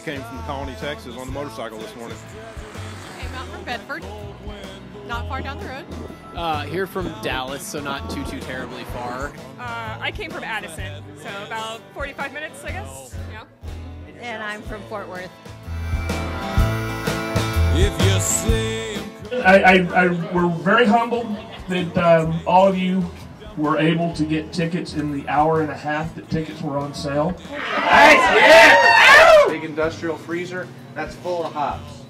came from the Colony, Texas on the motorcycle this morning. Came out from Bedford, not far down the road. Uh, here from Dallas, so not too too terribly far. Uh, I came from Addison, so about 45 minutes, I guess. Yeah. And I'm from Fort Worth. If you say I, I, I we're very humbled that um, all of you were able to get tickets in the hour and a half that tickets were on sale. Big industrial freezer that's full of hops.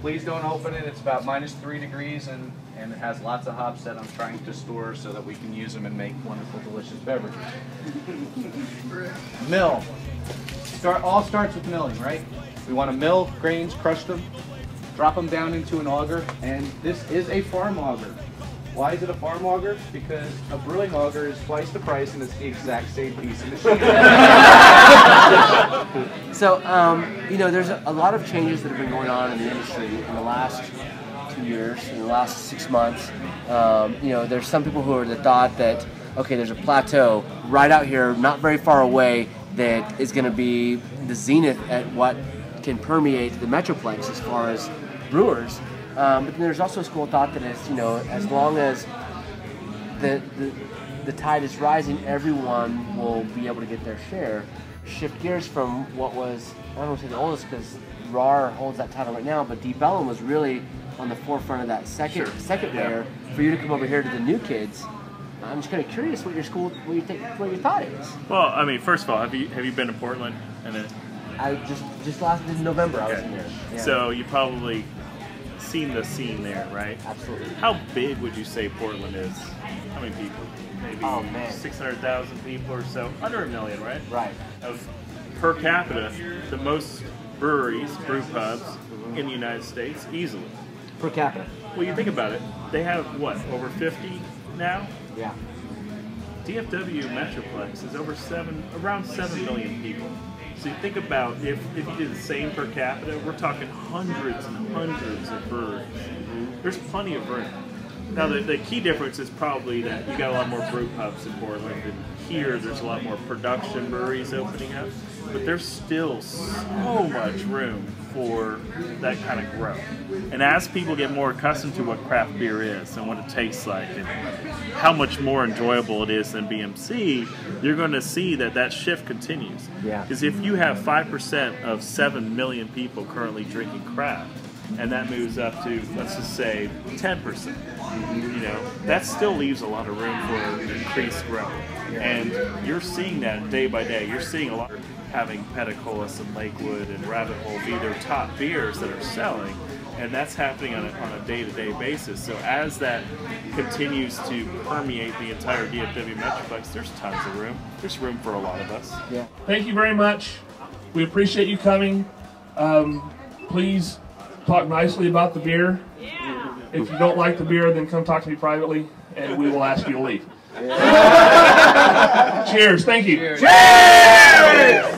Please don't open it. It's about minus three degrees and, and it has lots of hops that I'm trying to store so that we can use them and make wonderful, delicious beverages. Mill. Start, all starts with milling, right? We want to mill grains, crush them, drop them down into an auger, and this is a farm auger. Why is it a farm auger? Because a brewing auger is twice the price and it's the exact same piece of machine. So, um, you know, there's a, lot of changes that have been going on in the industry in the last two years, in the last six months. Um, you know, there's some people who are the thought that, okay, there's a plateau right out here, not very far away, that is going to be the zenith at what can permeate the Metroplex as far as brewers. Um, but then there's also a school of thought that is, you know, as long as the, the, the tide is rising, everyone will be able to get their share. Shift gears from what was, I don't want to say the oldest because Rahr holds that title right now, but Deep Ellum was really on the forefront of that second second Yeah. layer for you to come over here to the new kids. I'm just kind of curious what your school, what you think, what your thought is. Well, I mean, first of all, have you have you been to Portland? And then, I just just last in November I was in there. Yeah. so you probably seen the scene there, right? Absolutely. How big would you say Portland is? How many people? Maybe Oh, man. six hundred thousand people or so. Under a million, right? Right. Of per capita, the most breweries, brew pubs in the United States, easily. per capita. Well, you think about it. They have what over fifty now. Yeah. DFW Metroplex is over seven, around seven million people. So you think about if, if you did the same per capita, we're talking hundreds and hundreds of breweries. There's plenty of room. Now the, the key difference is probably that you got a lot more brew pubs in Portland, and here there's a lot more production breweries opening up. But there's still so much room for that kind of growth. And as people get more accustomed to what craft beer is and what it tastes like, and how much more enjoyable it is than BMC, you're going to see that that shift continues. Yeah. Because if you have 5% of 7 million people currently drinking craft, and that moves up to, let's just say, 10%, you know, that still leaves a lot of room for increased growth. And you're seeing that day by day. You're seeing a lot of having Peticolas and Lakewood and Rabbit Hole be their top beers that are selling. And that's happening on a, on a day-to-day basis. So as that continues to permeate the entire DFW Metroplex, there's tons of room. There's room for a lot of us. Yeah. Thank you very much. We appreciate you coming. Um, please talk nicely about the beer. If you don't like the beer, then come talk to me privately, and we will ask you to leave. Cheers. Thank you. can't run